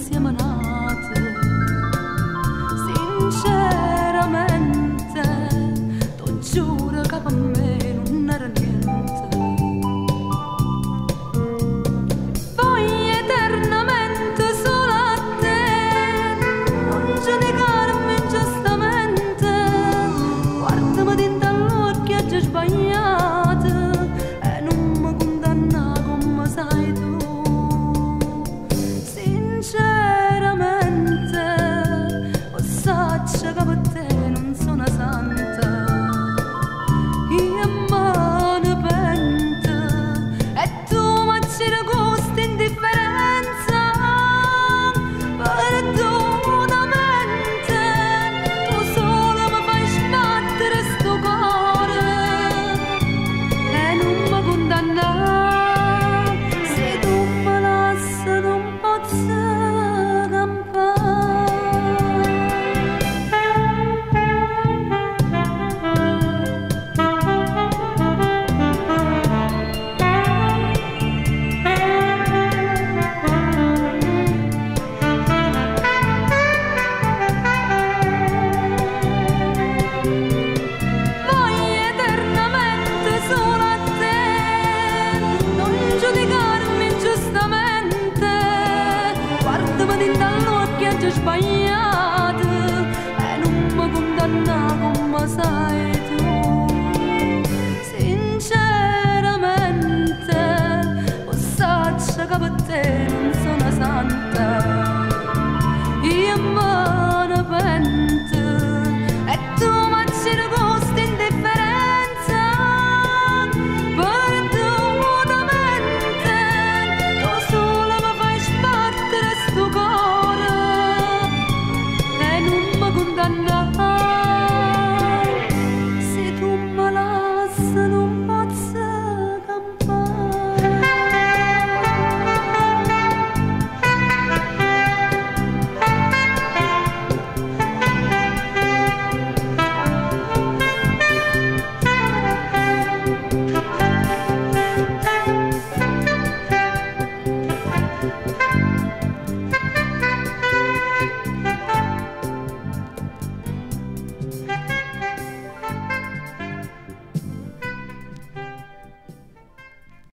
insiemanate sinceramente ti giuro che per me مش بعيادة قالوا ما قوم دنا قوم مساعد